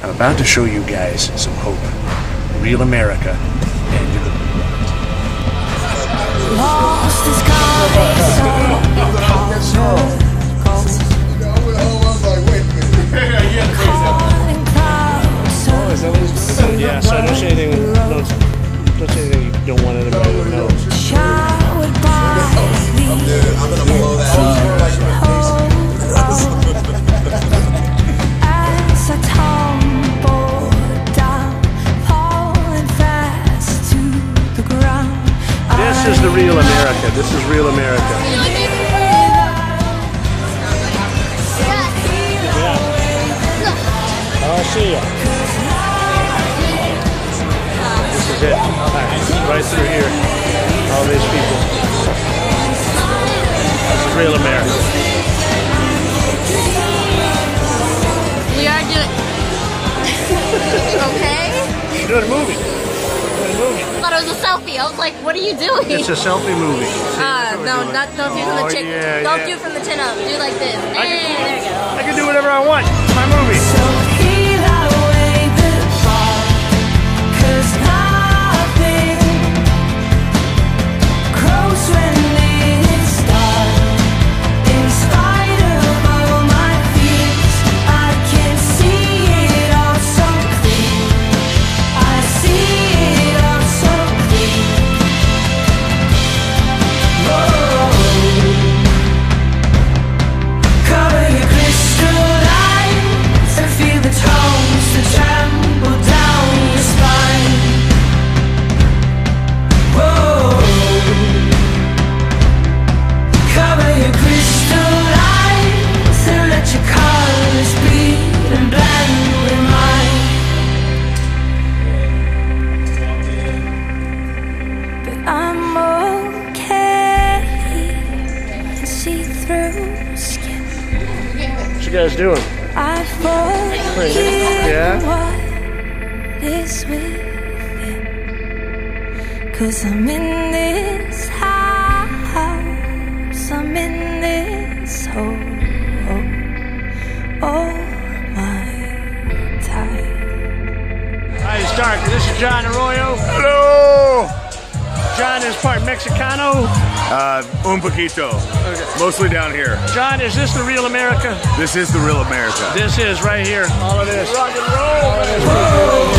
I'm about to show you guys some hope. Real America. And you're gonna Lost is coming Yeah, so don't say anything. Don't, don't say anything you don't want anybody to know. Showered by the As This is the real America. This is real America. I'll see you. This is it. Right, right through here. All these people. This is real America. We are doing. okay. You're doing a movie. You're doing a movie. I thought it was a selfie. I was like, what are you doing? It's a selfie movie. See, Ah, that's no, not don't do it from Oh, the chin. yeah, don't yeah. do it from the chin up. Do like this. Through skin. What you guys doing? I forget Yeah? what is within. Cause I'm in this house, I'm in this hole all my time. Hi, it's Dark. This is John Arroyo. Hello! John is part Mexicano. Uh, un poquito. Mostly down here. John, is this the real America? This is the real America. This is right here. All of this. Rock and roll!